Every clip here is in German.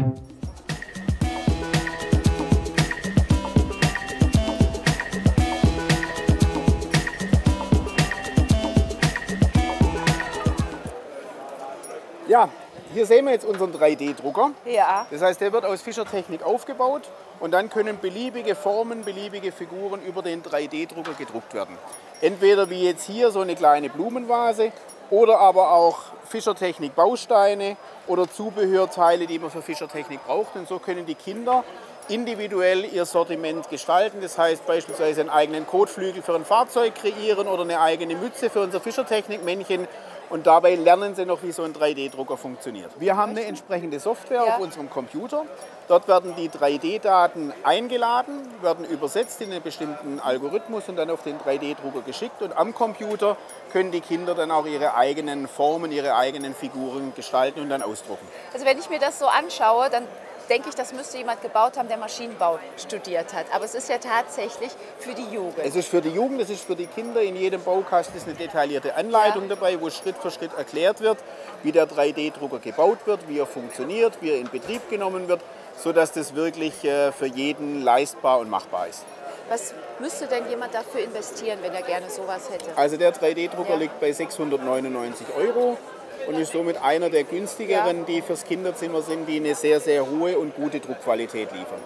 Ja, hier sehen wir jetzt unseren 3D-Drucker. Ja. Das heißt, der wird aus Fischertechnik aufgebaut und dann können beliebige Formen, beliebige Figuren über den 3D-Drucker gedruckt werden. Entweder wie jetzt hier so eine kleine Blumenvase oder aber auch Fischertechnik Bausteine oder Zubehörteile, die man für Fischertechnik braucht. Und so können die Kinder individuell ihr Sortiment gestalten. Das heißt beispielsweise einen eigenen Kotflügel für ein Fahrzeug kreieren oder eine eigene Mütze für unser Fischertechnikmännchen und dabei lernen sie noch, wie so ein 3D-Drucker funktioniert. Wir haben eine entsprechende Software Ja. auf unserem Computer. Dort werden die 3D-Daten eingeladen, werden übersetzt in einen bestimmten Algorithmus und dann auf den 3D-Drucker geschickt. Und am Computer können die Kinder dann auch ihre eigenen Formen, ihre eigenen Figuren gestalten und dann ausdrucken. Also wenn ich mir das so anschaue, dann denke ich, das müsste jemand gebaut haben, der Maschinenbau studiert hat. Aber es ist ja tatsächlich für die Jugend. Es ist für die Jugend, es ist für die Kinder. In jedem Baukasten ist eine detaillierte Anleitung Ja. dabei, wo Schritt für Schritt erklärt wird, wie der 3D-Drucker gebaut wird, wie er funktioniert, wie er in Betrieb genommen wird, sodass das wirklich äh, für jeden leistbar und machbar ist. Was müsste denn jemand dafür investieren, wenn er gerne sowas hätte? Also der 3D-Drucker Ja. liegt bei 699 Euro und ist somit einer der günstigeren, die fürs Kinderzimmer sind, die eine sehr, sehr hohe und gute Druckqualität liefern.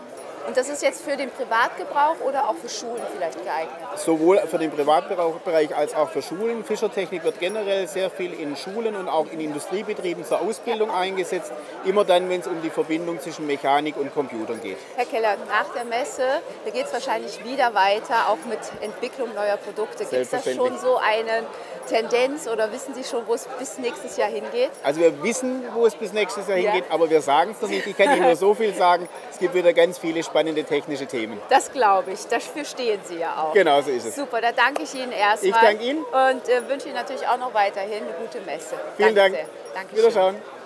Und das ist jetzt für den Privatgebrauch oder auch für Schulen vielleicht geeignet? Sowohl für den Privatbereich als auch für Schulen. Fischertechnik wird generell sehr viel in Schulen und auch in Industriebetrieben zur Ausbildung eingesetzt. Immer dann, wenn es um die Verbindung zwischen Mechanik und Computern geht. Herr Keller, nach der Messe, da geht es wahrscheinlich wieder weiter, auch mit Entwicklung neuer Produkte. Gibt es da schon so eine Tendenz oder wissen Sie schon, wo es bis nächstes Jahr hingeht? Also wir wissen, wo es bis nächstes Jahr Ja. hingeht, aber wir sagen es noch nicht. Ich kann Ihnen nur so viel sagen. Es gibt wieder ganz viele spannende technische Themen. Das glaube ich, dafür stehen Sie ja auch. Genau so ist es. Super, da danke ich Ihnen erstmal. Ich danke Ihnen. Und äh, wünsche Ihnen natürlich auch noch weiterhin eine gute Messe. Vielen danke Dank. Sehr. Dankeschön. Wiederschauen.